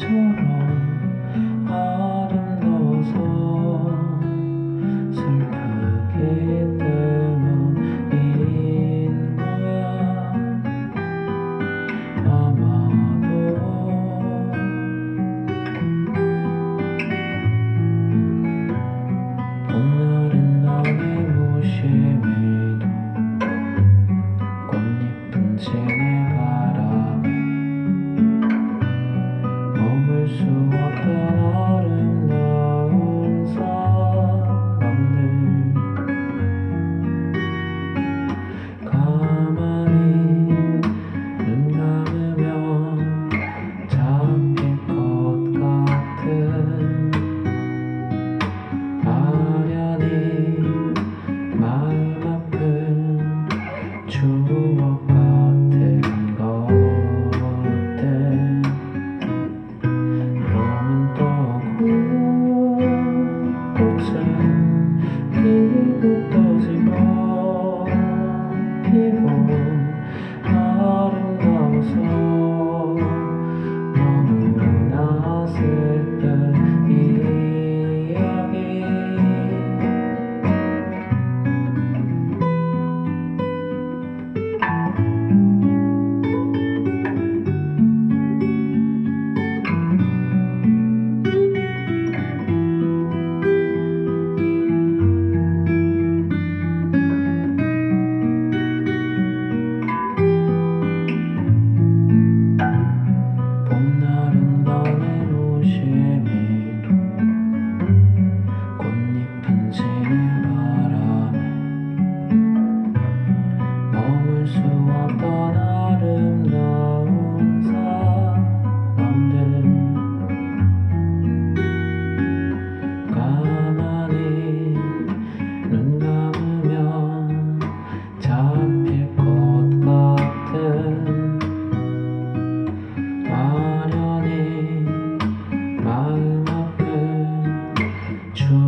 sorrow. 불꽃 추